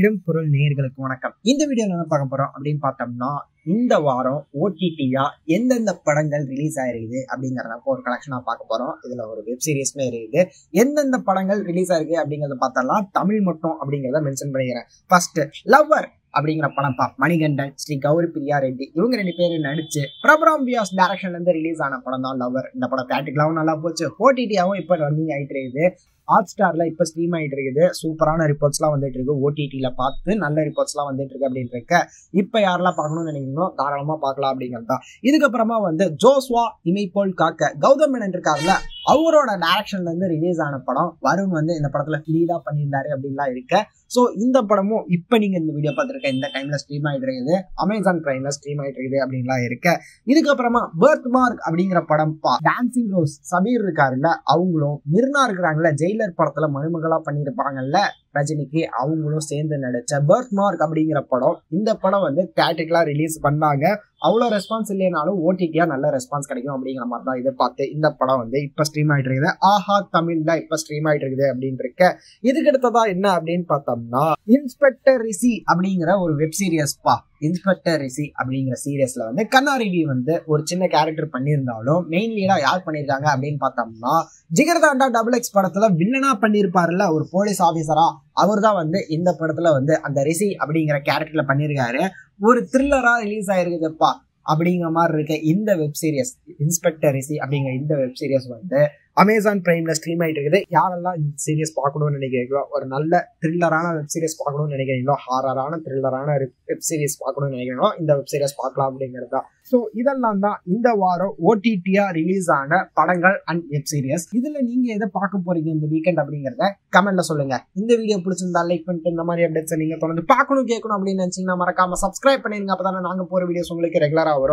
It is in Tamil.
இடம் பொருள் நேயர்களுக்கு வணக்கம். இந்த வீடியோல என்ன பார்க்க போறோம் அப்படின்னு பார்த்தோம்னா இந்த வாரம் ஓடிடியா எந்தெந்த படங்கள் ரிலீஸ் ஆயிருக்குது அப்படிங்கறத ஒரு கலெக்ஷனா பார்க்க போறோம். இதுல ஒரு வெப் சீரிஸ்மே இருக்குது. எந்தெந்த படங்கள் ரிலீஸ் ஆயிருக்கு அப்படிங்கறத பார்த்தலாம் தமிழ் மட்டும் அப்படிங்கறத மென்ஷன் பண்ணிக்கிறேன். ஃபர்ஸ்ட் லவ்வர் அப்படிங்கிற படம் தான். மணிகண்டன் ஸ்ரீ கௌரி பிரியா ரெட்டி இவங்க ரெண்டு பேரும் நடிச்சு பிரபரம் வியாஸ் டேரக்ஷன்ல இருந்து ரிலீஸ் ஆன படம் தான் லவர் இந்த படம் தேட்டிக்கலாவும் நல்லா போச்சு. ஓடிடியாவும் இப்போ ரன்னிங் ஆயிட்டு இருக்குது. ஹாட் ஸ்டார்ல இப்போ ஸ்ட்ரீம் ஆகிட்டு இருக்குது. சூப்பரான ரிப்போர்ட்ஸ்லாம் வந்துட்டு இருக்கு. ஓடிடியில் பார்த்து நல்ல ரிப்போர்ட்ஸ்லாம் வந்துட்டு இருக்கு அப்படின்னு இருக்க. இப்போ யாரெல்லாம் பார்க்கணும்னு நினைக்கிறீங்களோ தாராளமாக பார்க்கலாம் அப்படிங்கிறது தான். இதுக்கப்புறமா வந்து ஜோஸ்வா இமைப்போல் காக்க கௌதம் மேனன் இருக்காருல்ல அவரோட டைரக்ஷன்ல இருந்து ரிலீஸ் ஆன படம் வருண் வந்து இந்த படத்துல லீடா பண்ணியிருந்தாரு அப்படின்லாம் இருக்க. ஸோ இந்த படமும் இப்போ நீங்க இந்த வீடியோ பார்த்துருக்க இந்த டைம்ல ஸ்ட்ரீம் ஆகிட்டு இருக்குது. அமேசான் பிரைம்ல ஸ்ட்ரீம் ஆகிட்டு இருக்குது அப்படின்லாம் இருக்க. இதுக்கப்புறமா பர்த் மார்க் அப்படிங்கிற படம் பா டான்சிங் ரோஸ் சபீர் இருக்காருல்ல அவங்களும் மிர்னா இருக்கிறாங்கல்ல ஜெயிலர் படத்துல மருமகளா பண்ணியிருப்பாங்கல்ல ரஜினிக்கு அவங்களும் சேர்ந்து நடிச்ச பர்த் மார்க் அப்படிங்கிற படம். இந்த படம் வந்து தேட்டிக்கலா ரிலீஸ் பண்ணாங்க. அவ்வளோ ரெஸ்பான்ஸ் இல்லைனாலும் ஓடிடியாக நல்ல ரெஸ்பான்ஸ் கிடைக்கும் அப்படிங்கிற மாதிரி தான் எதிர்பார்த்து இந்த படம் வந்து இப்போ ஸ்ட்ரீம் ஆகிட்டு இருக்குது. ஆஹா தமிழ் தான் இப்போ ஸ்ட்ரீம் ஆகிட்டு இருக்குது அப்படின்னு இருக்க இதுக்கு அடுத்ததா என்ன அப்படின்னு பார்த்தோம்னா இன்ஸ்பெக்டர் ரிசி அப்படிங்கிற ஒரு வெப்சீரியஸ் பா. இன்ஸ்பெக்டர் ரிசி அப்படிங்கிற சீரியஸ்ல வந்து கண்ணாரிவி வந்து ஒரு சின்ன கேரக்டர் பண்ணியிருந்தாலும் மெயின் லீடா யார் பண்ணியிருக்காங்க அப்படின்னு பார்த்தோம்னா ஜிகர்தாண்டா டபுள் எக்ஸ் படத்துல வில்லனா பண்ணியிருப்பாருல்ல ஒரு போலீஸ் ஆஃபீஸரா அவர் தான் வந்து இந்த படத்துல வந்து அந்த ரிசி அப்படிங்கிற கேரக்டர்ல பண்ணியிருக்காரு. ஒரு த்ரில்லரா ரிலீஸ் ஆயிருக்குதுப்பா அப்படிங்கிற மாதிரி இருக்க இந்த வெப் சீரியஸ் இன்ஸ்பெக்டர் ரிசி அப்படிங்கிற இந்த வெப் சீரியஸ் வந்து அமேசான் பிரைம்ல ஸ்ட்ரீம் ஆயிட்டு இருக்குது. யாரெல்லாம் இந்த சீரியஸ் பார்க்கணும்னு நினைக்கிறீங்களோ ஒரு நல்ல த்ரில்லரான வெப் சீரிஸ் பார்க்கணும்னு நினைக்கிறீங்களோ ஹாரரான த்ரில்லரான வெப் சீரிஸ் பார்க்கணும்னு நினைக்கிறீங்களோ இந்த வெப் சீரிஸ் பார்க்கலாம் அப்படிங்கிறது தான். ஸோ இதெல்லாம் தான் இந்த வாரம் ஓடிடியா ரிலீஸ் ஆன படங்கள் அண்ட் வெப் சீரியஸ் இதுல நீங்க எதை பார்க்க போறீங்க இந்த வீக்கெண்ட் அப்படிங்கிறத கமெண்ட்ல சொல்லுங்க. இந்த வீடியோ பிடிச்சிருந்தா லைக் பண்ணிட்டு இந்த மாதிரி அப்டேட்ஸ் நீங்க தொடர்ந்து பார்க்கணும் கேட்கணும் அப்படின்னு நினைச்சீங்கன்னா மறக்காம சப்ஸ்கிரைப் பண்ணிருங்க. அப்பதானே நாங்க போற வீடியோஸ் உங்களுக்கு ரெகுலரா வரும்.